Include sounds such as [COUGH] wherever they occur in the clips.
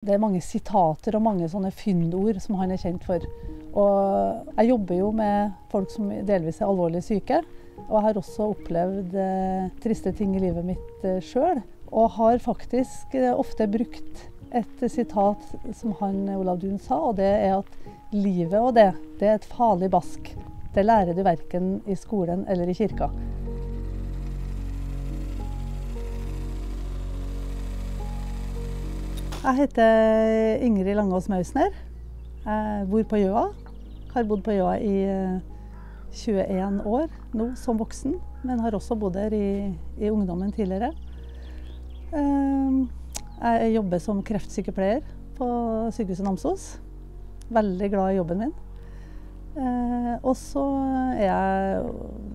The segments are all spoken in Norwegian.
Det er mange sitater og mange sånne fyndord som han er kjent for. Og jeg jobber jo med folk som delvis er alvorlig syke. Og jeg har også opplevd eh, triste ting i livet mitt eh, sjøl. Og har faktisk eh, ofte brukt et sitat som han Olav Duun sa, og det er at livet og det, det er et farlig bask. Det lærer du verken i skolen eller i kirka. Jeg heter Ingrid Langås Mausner. Bor på Gjøa. Har bodd på Gjøa i 21 år nå som voksen, men har også bodd her i, i ungdommen tidligere. Jeg jobber som kreftsykepleier på sykehuset Namsos. Veldig glad i jobben min. Og så er jeg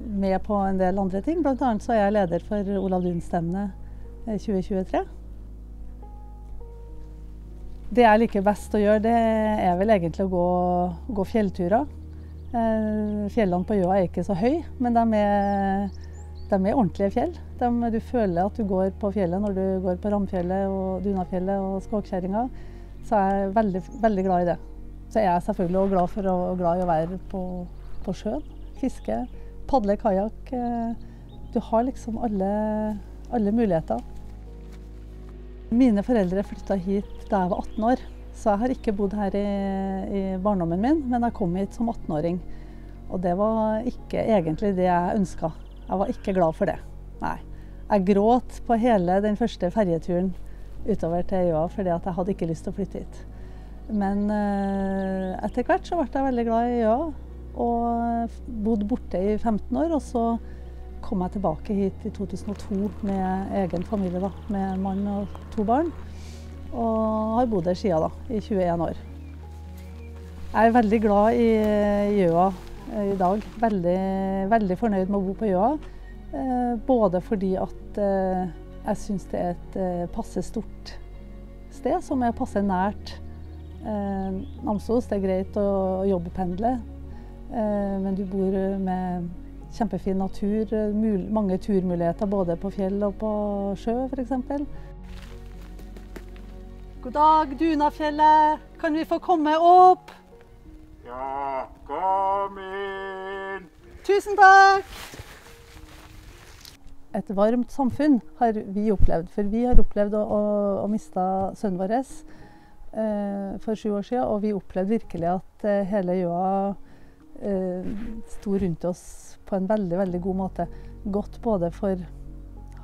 med på en del andre ting. Bl.a. så er jeg leder for Olav Duun-stevnet 2023. Det jeg liker best å gjøre, det er vel egentlig å gå, gå fjellturer. Eh, fjellene på Gjøa er ikke så høye, men de er, de er ordentlige fjell. De, du føler at du går på fjellet når du går på Ramfjellet og Dunafjellet og Skogkjerringa. Så jeg er veldig, veldig glad i det. Så er jeg selvfølgelig også glad for å, glad i å være på, på sjøen. Fiske, padle kajakk. Eh, du har liksom alle, alle muligheter. Mine foreldre flytta hit da jeg var 18 år, så jeg har ikke bodd her i, i barndommen min, men jeg kom hit som 18-åring. Og det var ikke egentlig det jeg ønska. Jeg var ikke glad for det. Nei. Jeg gråt på hele den første ferjeturen utover til øya fordi jeg hadde ikke lyst til å flytte hit. Men eh, etter hvert så ble jeg veldig glad i øya og bodde borte i 15 år. Og så kom jeg tilbake hit i 2002 med egen familie, da, med mann og to barn. Og har bodd her siden da, i 21 år. Jeg er veldig glad i Gjøa i dag. Veldig, veldig fornøyd med å bo på Gjøa. Eh, både fordi at eh, jeg syns det er et eh, passe stort sted, som er passe nært Namsos. Det er greit å jobbpendle, men du bor med kjempefin natur, mange turmuligheter både på fjell og på sjø f.eks. God dag, Dunafjellet. Kan vi få komme opp? Ja, kom inn. Tusen takk. Et varmt samfunn har vi opplevd. For vi har opplevd å, å, å miste sønnen vår eh, for sju år siden. Og vi opplevde virkelig at eh, hele Jøa eh, sto rundt oss på en veldig, veldig god måte. Godt både for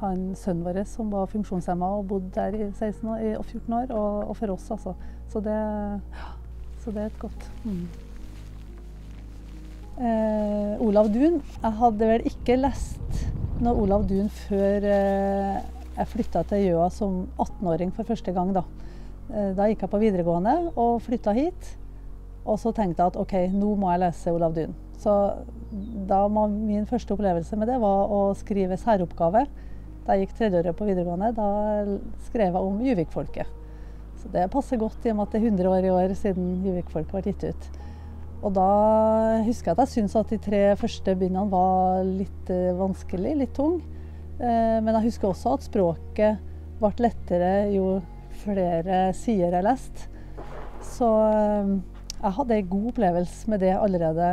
han sønnen vår som var funksjonshemma og bodde der i 16 år, og 14 år, og, og for oss, altså. Så det, så det er et godt mm. eh, Olav Duun Jeg hadde vel ikke lest noe Olav Duun før eh, jeg flytta til Gjøa som 18-åring for første gang. Da. Eh, da gikk jeg på videregående og flytta hit. Og så tenkte jeg at OK, nå må jeg lese Olav Duun. Så da min første opplevelse med det var å skrive særoppgave da jeg gikk tredjeåret på videregående, da skrev jeg om Juvik-folket. Så det passer godt i og med at det er 100 år i år siden Juvik-folket ble gitt ut. Og da husker jeg at jeg syntes at de tre første bindene var litt eh, vanskelig, litt tung. Eh, men jeg husker også at språket ble lettere jo flere sider jeg leste. Så eh, jeg hadde en god opplevelse med det allerede,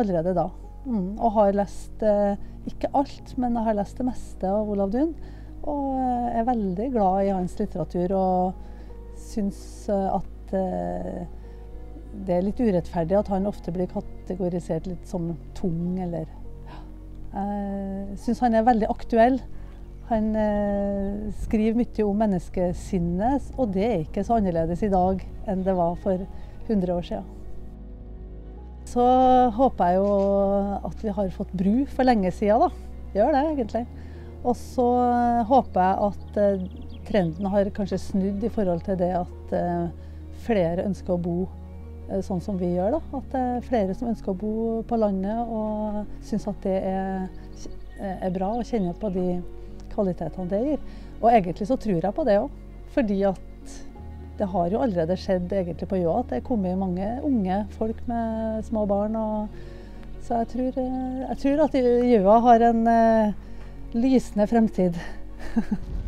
allerede da. Mm, og har lest eh, ikke alt, men jeg har lest det meste av Olav Duun. Og eh, er veldig glad i hans litteratur og syns eh, at eh, det er litt urettferdig at han ofte blir kategorisert litt som tung, eller Jeg syns han er veldig aktuell. Han eh, skriver mye om menneskesinnet, og det er ikke så annerledes i dag enn det var for 100 år siden. Så håper jeg jo at vi har fått bru for lenge siden, da. Gjør det, egentlig. Og så håper jeg at eh, trenden har kanskje snudd i forhold til det at eh, flere ønsker å bo eh, sånn som vi gjør. da. At det er flere som ønsker å bo på landet og syns at det er, er bra og kjenner på de kvalitetene det gir. Og egentlig så tror jeg på det òg. Fordi at det har jo allerede skjedd egentlig på Jå at det er kommet mange unge folk med små barn. Så jeg tror, eh, jeg tror at Jøa har en uh, lysende fremtid. [LAUGHS]